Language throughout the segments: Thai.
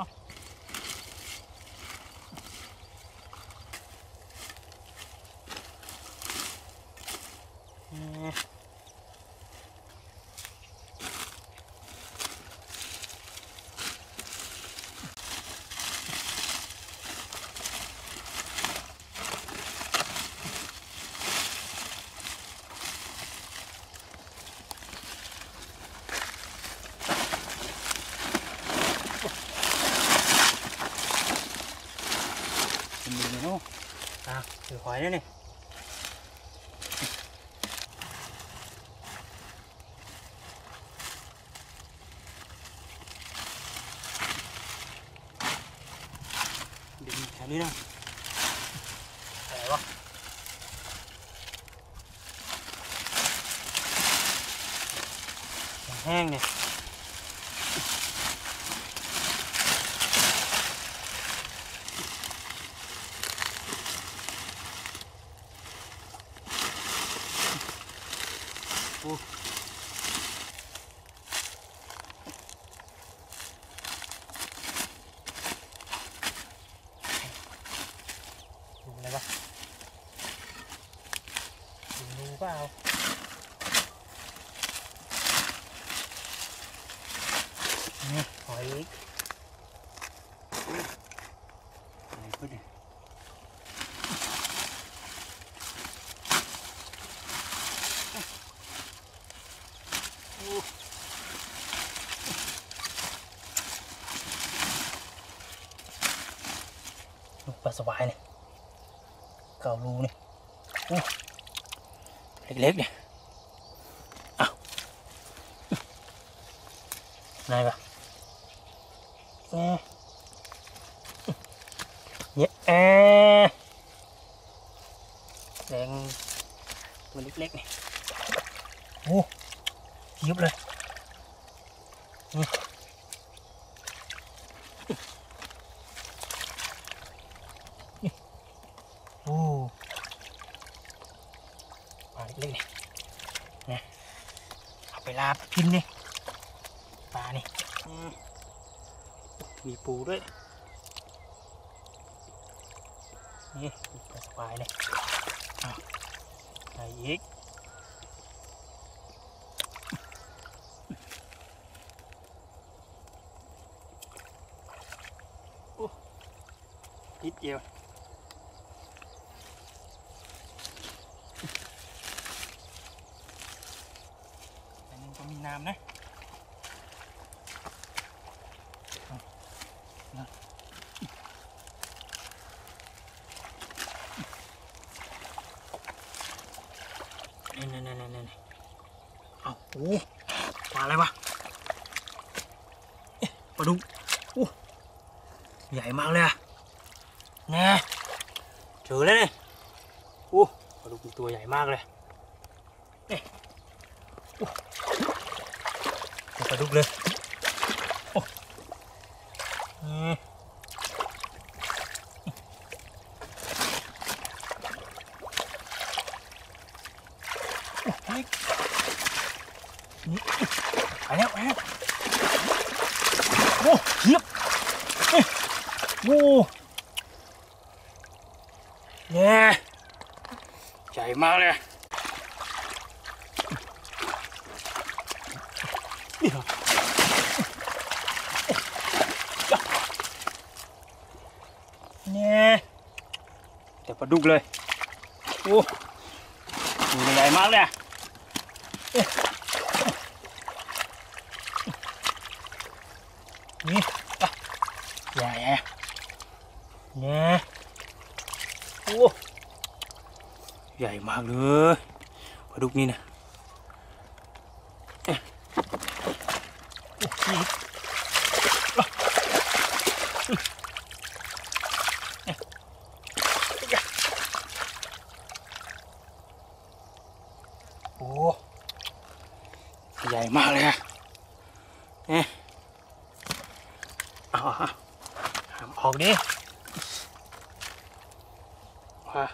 な。อหอยได้นี่ดึงแถวนี้นะ าสวายเนี่ยเก่ารูนี่เล็กๆเนี่ยเอานายปะเอ๊ะเนี่ยเอ๊ะแดงตัวเล็กๆนี่โอ้ยิบเลยนี่โอ้ ปลาเล็กๆนี่ นะเอาไปลาบกินนี่ปลานี่มีปูด้วยนี่ปลาสบายเลยอาใส่อีกโอ้นิดเดียอะเอานะนี่นี่นี่นี่นี่เอาโอ้ปลาอะไรวะเอ๊ะปลาดุกโอ้ใหญ่มากเลยอะแน่เจอแล้วเนี่ยโอ้ปลาดุกตัว mình làm đấy nè nè, này này này này à, ồ quả này mà. Quả đúng. Ồ nhảy mang lên à. Nè trừ lên đi. Ồ quả đúng tôi nhảy mang này ồ phải đục lên oh. uhm. Anh. Ô, hiếp. Ô. Nè. Chạy mau nè. ดุกเลยโอ้ดูใหญ่มากเลยนี่อ่ใหญ่เนี่ยโอ้ใหญ่มากเลยปลาดุกนี่นะโอ้นี่ โอ้ ใหญ่มากเลยอะเอ๊ะเอาเอาหาม ออกดิว่า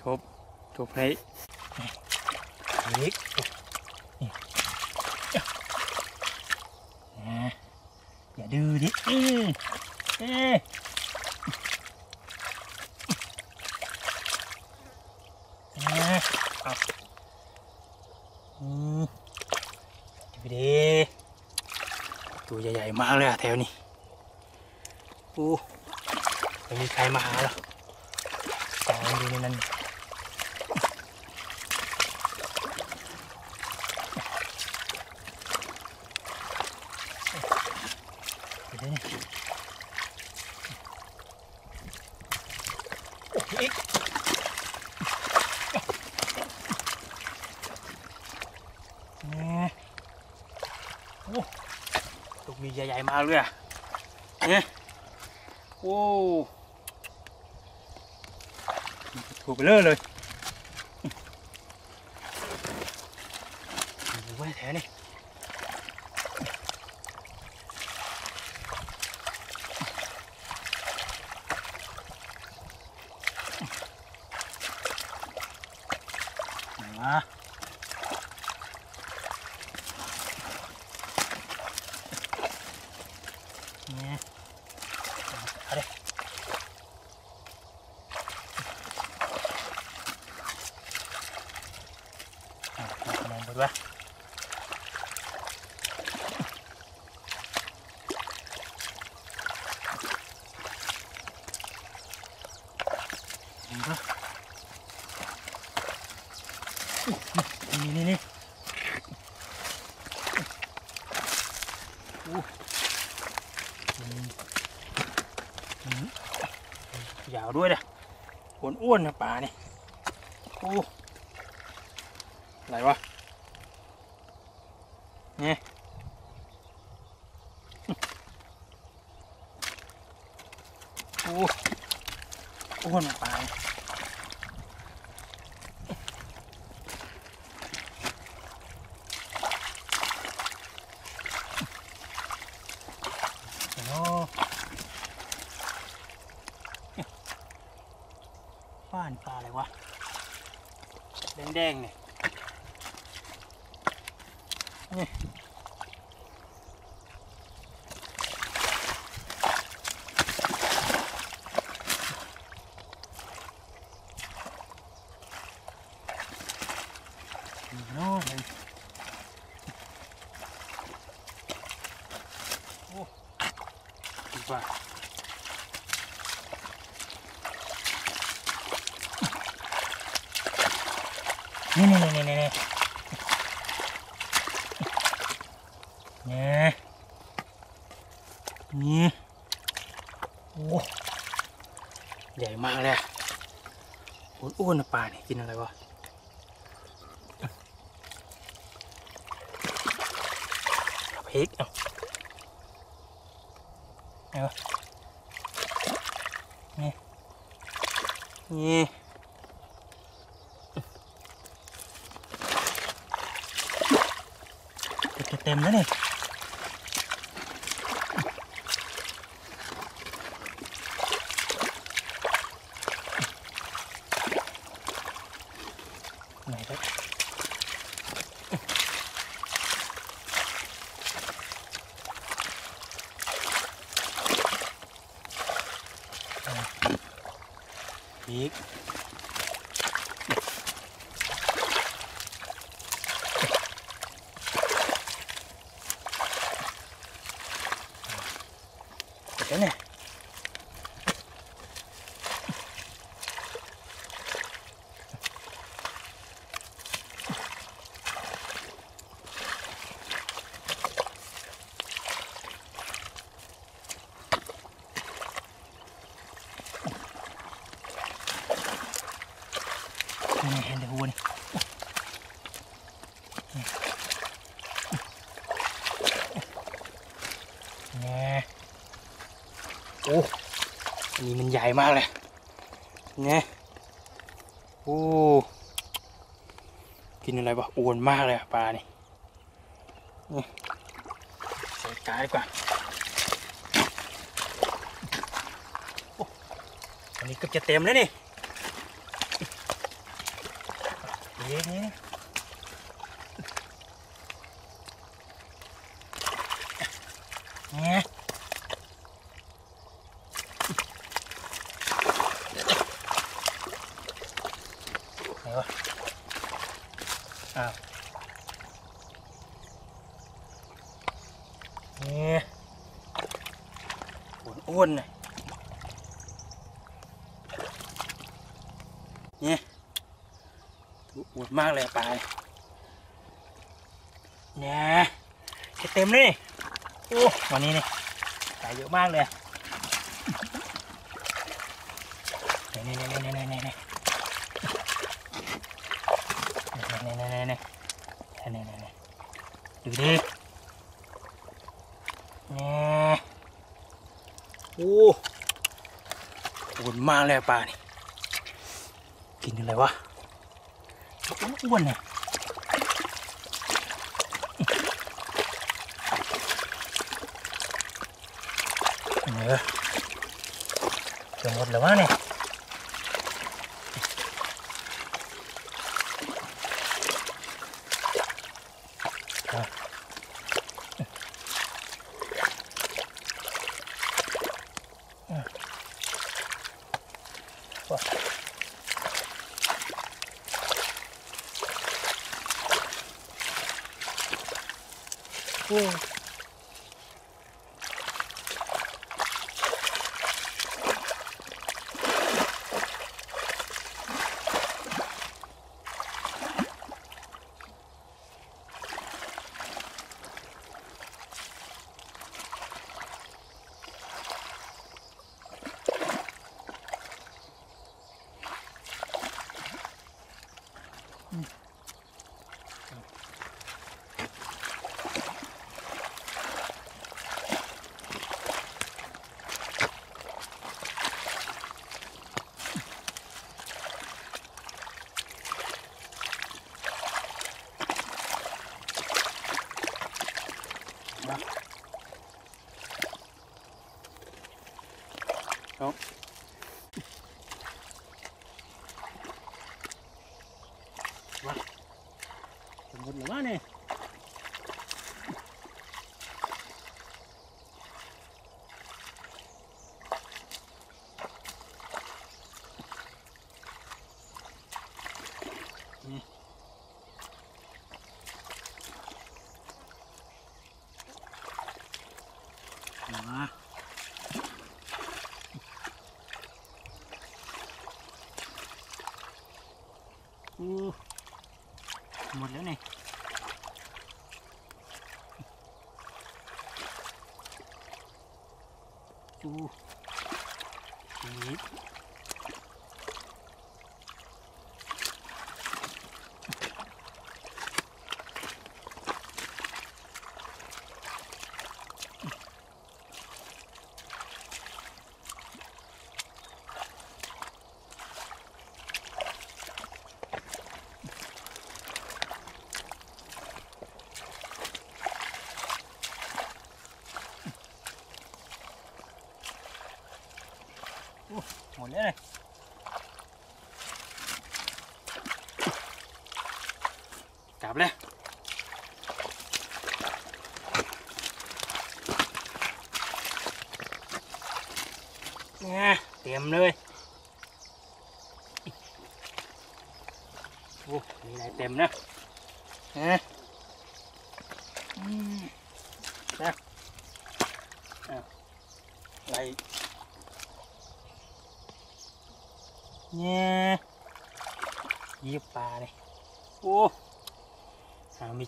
ชบชบให้อีกนี่นะอย่าดื้อดิอือเอ๊ะนะเอาอืมดูดิ ตัวใหญ่ๆมากเลยอะแถวนี้โอ้ไม่มีใครมาหาหรอกอยู่ในนั้นโอ้ มีใหญ่ๆมากเลยอ่ะเนี่ยโอ้ถูกไปเลยเลย ですね。あれ。ねねおっ ด้วยนะอ้วนๆนะป่านี่โอ้อะไรวะเนี่ยโอ้อ้วนป่าเนี่ยโอ้ บ้านปลาอะไรวะ แดงเนี่ยเนาะเลยโอ้ดีกว่า นี่นี่นี่นี่นี่นี่นี่โอ้ใหญ่มากเลยอะอ้วนๆนะปลาเนี่ยกินอะไรวะพริกเอาเอานี่นี่ เต็มแล้วนี่ไหน けてね。 อ้อันนี้มันใหญ่มากเลยเนี่ยโอ้กินอะไรวะอ้วนมากเลยอะปลานี่นี่ใส่กายดีกว่าอันนี้เก็จะเต็มแล้วนี่เย้นี่เนี่ยไหนวะอ้าวเนี่ย อ้วนๆน่ะเนี่ยอ้วนมากเลยปลาเนี่ยจะเต็มเลยโอ้วันนี้นี่ปลาเยอะมากเลยนี่นี่นี่นี่นี่นี่นี่นี่นี่นี่นี่นี่นี่นี่ดูดิ แหน่โอ้ แล้วปลานี่กินอะไรวะอ้วนเนี่ยเออจะหมดแล้วะเนี่ยโอ้จะหมดแล้ววะเนี่ย cua Mm-hmm. Wah. Sempurna mana? Ooh một nữa này. Chu. nữa này. Cạp lên. Nha tiệm nơi. Ô, này tiệm đó nha.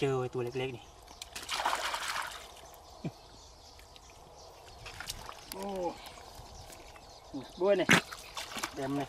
เจอไอ้ตัวเล็กๆนี่โอ้ด้วยเนี่ยเต็มเลย